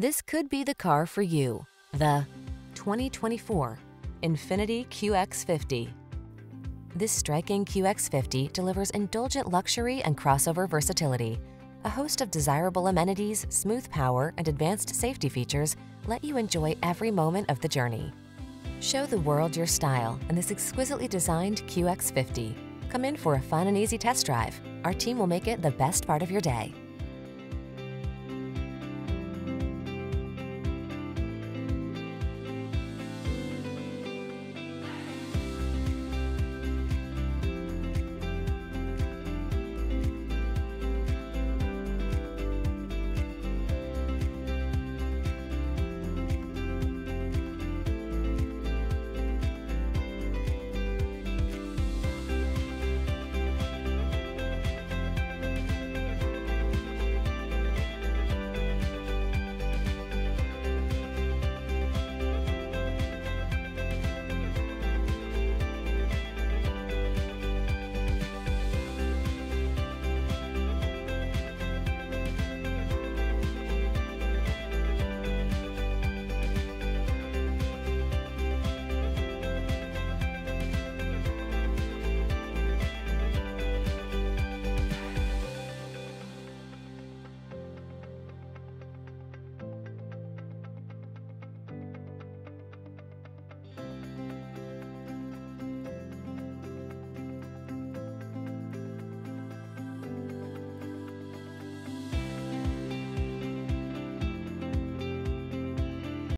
This could be the car for you. The 2024 Infiniti QX50. This striking QX50 delivers indulgent luxury and crossover versatility. A host of desirable amenities, smooth power, and advanced safety features let you enjoy every moment of the journey. Show the world your style in this exquisitely designed QX50. Come in for a fun and easy test drive. Our team will make it the best part of your day.